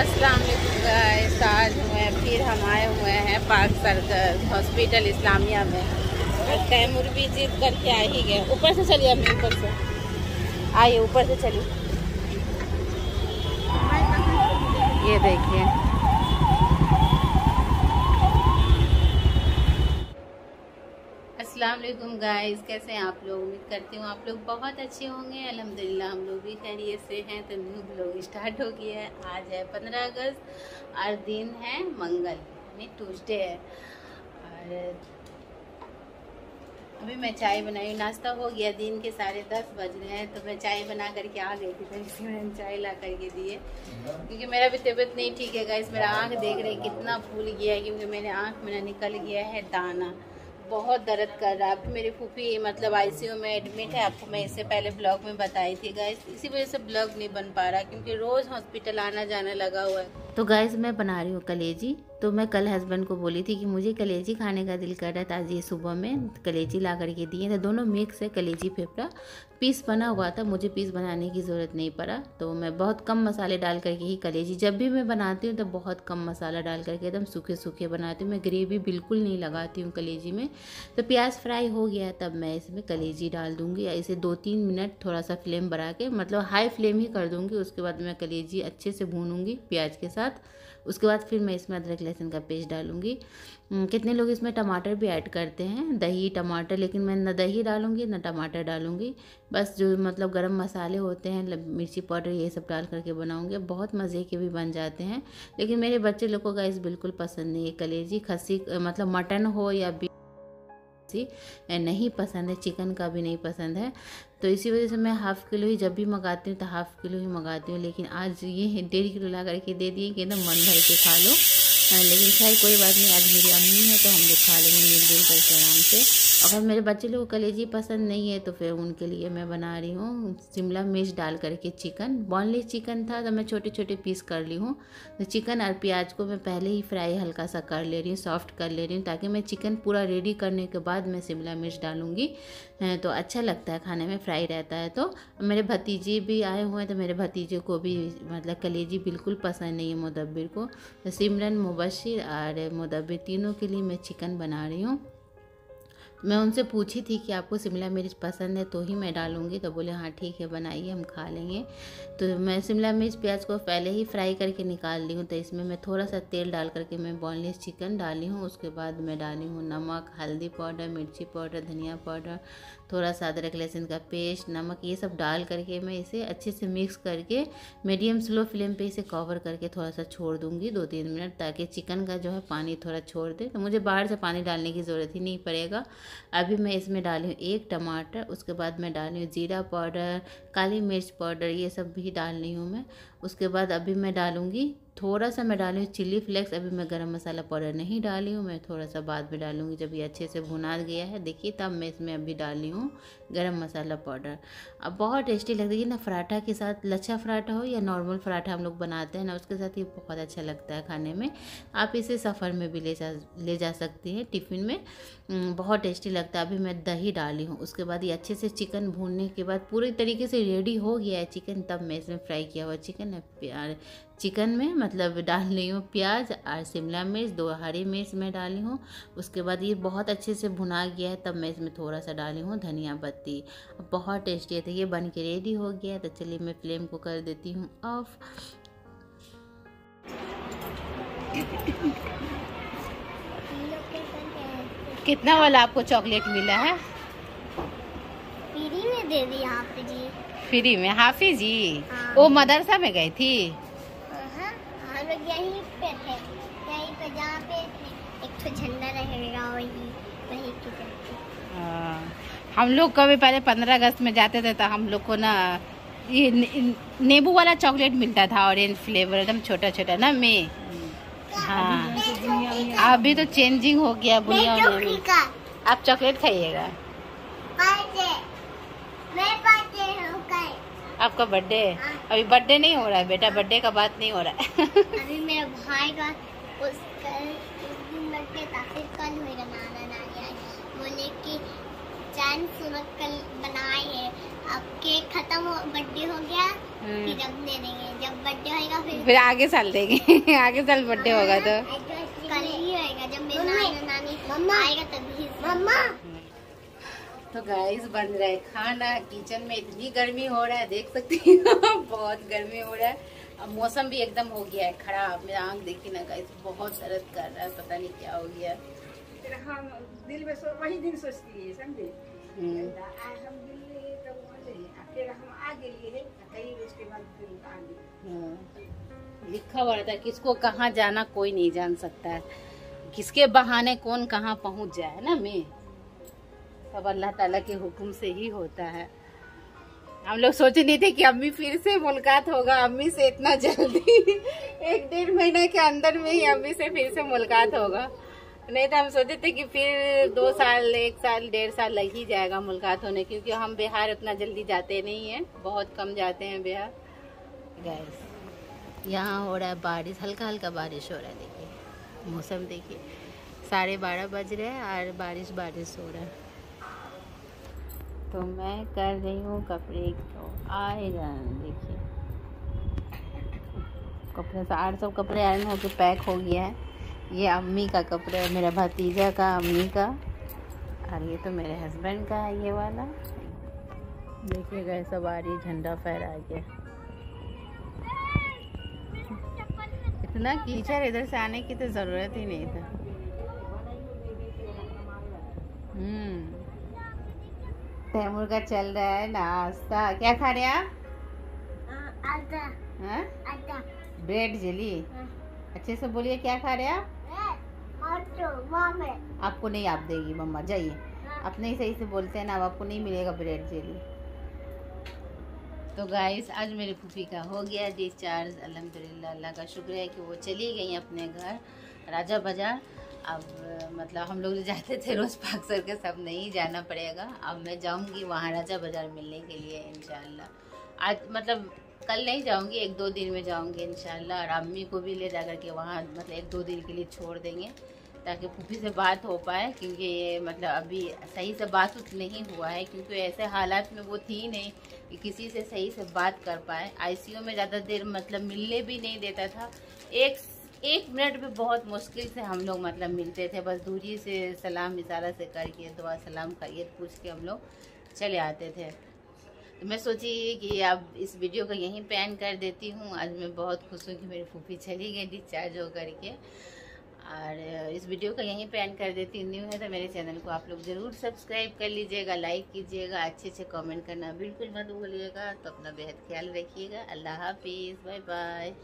अस्सलाम वालेकुम आज हुए फिर हम आए हुए हैं पार्क सर्कल हॉस्पिटल इस्लामिया में। तैमूर भी जिद करके आ ही गए। ऊपर से चलिए हम, ऊपर से। आइए, ऊपर से चलिए। ये देखिए। अस्सलाम वालेकुम गाइस कैसे हैं आप लोग? उम्मीद करती हूँ आप लोग बहुत अच्छे होंगे। अल्हम्दुलिल्लाह, हम लोग भी खैरियत से हैं। तो न्यू ब्लॉग स्टार्ट हो गया है। आज है पंद्रह अगस्त और दिन है मंगल, यानी ट्यूसडे है। और अभी मैं चाय बनाई। नाश्ता हो गया दिन के साढ़े दस बज रहे हैं। तो मैं चाय बना करके आ गई थी। तो मैंने चाय ला करके दिए क्योंकि मेरा भी तबीयत नहीं ठीक है गाइस मेरा आँख देख रहे कितना फूल गया है, क्योंकि मेरे आँख में निकल गया है दाना। बहुत दर्द कर रहा है। अभी मेरी फूफी मतलब आईसीयू में एडमिट है, आपको मैं इससे पहले ब्लॉग में बताई थी गाइस इसी वजह से ब्लॉग नहीं बन पा रहा, क्योंकि रोज़ हॉस्पिटल आना जाना लगा हुआ है। तो गाइस मैं बना रही हूँ कलेजी। तो मैं कल हस्बैंड को बोली थी कि मुझे कलेजी खाने का दिल कर रहा था आज ये सुबह में, कलेजी ला करके दिए थे। दोनों मिक्स है, कलेजी फेफड़ा। पीस बना हुआ था, मुझे पीस बनाने की ज़रूरत नहीं पड़ा। तो मैं बहुत कम मसाले डाल करके ही कलेजी, जब भी मैं बनाती हूँ तो बहुत कम मसाला डाल करके एकदम सूखे सूखे बनाती हूँ। मैं ग्रेवी बिल्कुल नहीं लगाती हूँ कलेजी में। तो प्याज फ्राई हो गया, तब मैं इसमें कलेजी डाल दूँगी या इसे दो तीन मिनट थोड़ा सा फ्लेम बढ़ा के मतलब हाई फ्लेम ही कर दूँगी। उसके बाद मैं कलेजी अच्छे से भूनूँगी प्याज के साथ। उसके बाद फिर मैं इसमें अदरक लहसुन का पेस्ट डालूँगी। कितने लोग इसमें टमाटर भी ऐड करते हैं? दही, टमाटर, लेकिन मैं न दही डालूँगी, न टमाटर डालूँगी। बस जो मतलब गरम मसाले होते हैं मिर्ची पाउडर ये सब डाल करके बनाऊँगी, बहुत मज़े के भी बन जाते हैं। लेकिन मेरे बच्चे लोगों का इस बिल्कुल पसंद नहीं है कलेजी खसी मतलब मटन हो या नहीं पसंद है, चिकन का भी नहीं पसंद है। तो इसी वजह से मैं हाफ़ किलो ही जब भी मंगाती हूँ तो हाफ़ किलो ही मंगाती हूँ। लेकिन आज ये डेढ़ किलो ला करके दे दिए कि एकदम मन भर के खा लो। लेकिन खैर कोई बात नहीं, आज मेरी अम्मी है तो हम लोग खा लेंगे मिलजुल करके आराम से। अगर मेरे बच्चे लोग को कलेजी पसंद नहीं है तो फिर उनके लिए मैं बना रही हूँ शिमला मिर्च डाल करके चिकन। बॉनलेस चिकन था तो मैं छोटे छोटे पीस कर ली हूँ। तो चिकन और प्याज को मैं पहले ही फ्राई हल्का सा कर ले रही हूँ सॉफ्ट कर ले रही हूँ, ताकि मैं चिकन पूरा रेडी करने के बाद मैं शिमला मिर्च डालूँगी। तो अच्छा लगता है खाने में फ्राई रहता है तो। मेरे भतीजे भी आए हुए हैं तो मेरे भतीजे को भी मतलब कलेजी बिल्कुल पसंद नहीं है मुदब्बिर को। तो सिमरन, मुबशिर और मुदब्बिर तीनों के लिए मैं चिकन बना रही हूँ। मैं उनसे पूछी थी कि आपको शिमला मिर्च पसंद है तो ही मैं डालूँगी तो बोले हाँ ठीक है, बनाइए, हम खा लेंगे। तो मैं शिमला मिर्च प्याज को पहले ही फ्राई करके निकाल ली हूँ तो इसमें मैं थोड़ा सा तेल डाल करके मैं बॉनलेस चिकन डाली हूँ, उसके बाद मैं डाली हूँ नमक, हल्दी पाउडर, मिर्ची पाउडर, धनिया पाउडर थोड़ा सा अदरक, लहसुन का पेस्ट, नमक, ये सब डाल करके मैं इसे अच्छे से मिक्स करके मीडियम स्लो फ्लेम पे इसे कवर करके थोड़ा सा छोड़ दूँगी दो तीन मिनट, ताकि चिकन का जो है पानी थोड़ा छोड़ दे। तो मुझे बाहर से पानी डालने की ज़रूरत ही नहीं पड़ेगा। अभी मैं इसमें डाली हूँ एक टमाटर, उसके बाद मैं डाली हूँ ज़ीरा पाउडर, काली मिर्च पाउडर, ये सब भी डाल रही हूँ मैं। उसके बाद अभी मैं डालूँगी, थोड़ा सा मैं डाली हूँ चिल्ली फ्लेक्स, अभी मैं गरम मसाला पाउडर नहीं डाली हूँ, मैं थोड़ा सा बाद में डालूँगी जब ये अच्छे से भुना गया है। देखिए तब मैं इसमें अभी डाली हूँ गरम मसाला पाउडर। अब बहुत टेस्टी लगती है ना पराठा के साथ लच्छा पराठा हो या नॉर्मल पराठा हम लोग बनाते हैं ना, उसके साथ ये बहुत अच्छा लगता है खाने में। आप इसे सफ़र में भी ले जा ले जा सकती हैं टिफ़िन में। बहुत टेस्टी लगता है, अभी मैं दही डाली हूँ, उसके बाद ये अच्छे से चिकन भूनने के बाद पूरी तरीके से रेडी हो गया है चिकन, तब मैं इसमें फ्राई किया हुआ चिकन। है प्यार चिकन में मतलब डाल रही हूँ प्याज और शिमला मिर्च दो हरी मिर्च मैं डाली हूँ। उसके बाद ये बहुत अच्छे से भुना गया है तब मैं इसमें थोड़ा सा डाली हूँ धनिया पत्ती। बहुत टेस्टी है तो ये बन के रेडी हो गया तो चलिए मैं फ्लेम को कर देती हूँ ऑफ़ कितना वाला आपको चॉकलेट मिला है? फ्री में दे दी हाफिज जी। फ्री में? हाफिज जी? हाँ। वो मदरसा में गई थी? हम लोग यहीं पे थे। यहीं पे जहाँ पे एक तो झंडा रहेगा वही वही की हाँ। हम लोग कभी पहले पंद्रह अगस्त में जाते थे तो हम लोग को ना ये नींबू वाला चॉकलेट मिलता था ऑरेंज फ्लेवर एकदम छोटा छोटा ना मैं? हाँ। अभी तो चेंजिंग हो गया बुनिया आप चॉकलेट खाइएगा। आपका बर्थडे हाँ। अभी बर्थडे नहीं हो रहा है बेटा बर्थडे का बात नहीं हो रहा है अभी मेरे भाई का उस कल उस दिन बर्थडे था फिर कल मेरा नाना नानी बोले कि चैन कल बनाए है अब केक खत्म हो बर्थडे हो गया हम्म। फिर अब दे देंगे जब बर्थडे होएगा फिर फिर आगे साल देंगे आगे साल बर्थडे होगा तो कल ही होएगा जब मेरे नाना नानी आएगा तभी मम्मा तो गाइस बन रहा है खाना। किचन में इतनी गर्मी हो रहा है देख सकती हो बहुत गर्मी हो रहा है। अब मौसम भी एकदम हो गया है खराब। मेरा आँख देखी ना गाइस बहुत दर्द कर रहा है पता नहीं क्या हो गया। हम दिल में सो वही दिन सोचती है समझे? हम्म, हम दिल्ली तो वहाँ से आ, फिर हम आ गए कई उसके बाद फिर आ गए हाँ। लिखा हुआ रहता है किसको कहाँ जाना कोई नहीं जान सकता है। किसके बहाने कौन कहाँ पहुँच जाए ना मैं? सब अल्लाह ताला के हुक्म से ही होता है। हम लोग सोचे नहीं थे कि अम्मी फिर से मुलाकात होगा। अम्मी से इतना जल्दी एक डेढ़ महीने के अंदर में ही अम्मी से फिर से मुलाकात होगा। नहीं तो हम सोचे थे कि फिर दो साल, एक साल, डेढ़ साल लग ही जाएगा मुलाकात होने, क्योंकि हम बिहार उतना जल्दी जाते नहीं हैं। बहुत कम जाते हैं बिहार। गैस यहाँ हो रहा है बारिश हल्का हल्का बारिश हो रहा है, देखिए। मौसम देखिए। साढ़े बारह बज रहे हैं और बारिश बारिश हो रहा है। तो मैं कर रही हूँ कपड़े को आयरन, देखिए। कपड़े आठ सब कपड़े आयरन होके पैक हो गया है। ये अम्मी का कपड़े है, मेरा भतीजा का, अम्मी का। और ये तो मेरे हस्बैंड का है, ये वाला। देखिएगा सब आ रही झंडा फहरा के। इतना कीचड़ इधर से आने की तो ज़रूरत ही नहीं था। का चल रहा है नाश्ता। क्या खा रहे आप? हाँ? Bread jelly? अच्छे से बोलिए क्या खा रहे हैं आप? आपको नहीं आप देगी मम्मा जाइए। अपने ही सही से बोलते हैं ना अब आपको नहीं मिलेगा ब्रेड जेली। तो गाइस आज मेरी फूफी का हो गया डिस्चार्ज अल्हम्दुलिल्लाह अल्लाह का शुक्र है कि वो चली गई अपने घर राजा बाज़ार। अब मतलब हम लोग जो जाते थे रोज़ पाकसर के, सब नहीं जाना पड़ेगा। अब मैं जाऊँगी वहाँ राजा बाज़ार मिलने के लिए, इंशाल्लाह। आज मतलब कल नहीं जाऊँगी, एक दो दिन में जाऊँगी, इंशाल्लाह। और अम्मी को भी ले जा करके वहाँ मतलब एक दो दिन के लिए छोड़ देंगे, ताकि फूफी से बात हो पाए, क्योंकि ये मतलब अभी सही से बात उत नहीं हुआ है, क्योंकि ऐसे हालात में वो थी नहीं कि किसी से सही से बात कर पाए। आईसीयू में ज़्यादा देर मतलब मिलने भी नहीं देता था। एक एक मिनट में बहुत मुश्किल से हम लोग मतलब मिलते थे। बस दूरी से सलाम, इशारा से करके दुआ सलाम खैरियत पूछ के हम लोग चले आते थे। तो मैं सोची कि अब इस वीडियो को यहीं पे एंड कर देती हूँ। आज मैं बहुत खुश हूँ कि मेरी फूफी चली गई डिस्चार्ज हो करके और इस वीडियो को यहीं पे एंड कर देती हूँ। न्यू है तो मेरे चैनल को आप लोग ज़रूर सब्सक्राइब कर लीजिएगा, लाइक कीजिएगा अच्छे अच्छे कमेंट करना बिल्कुल मत भूलिएगा। तो अपना बेहद ख्याल रखिएगा। अल्लाह हाफिज़ बाय बाय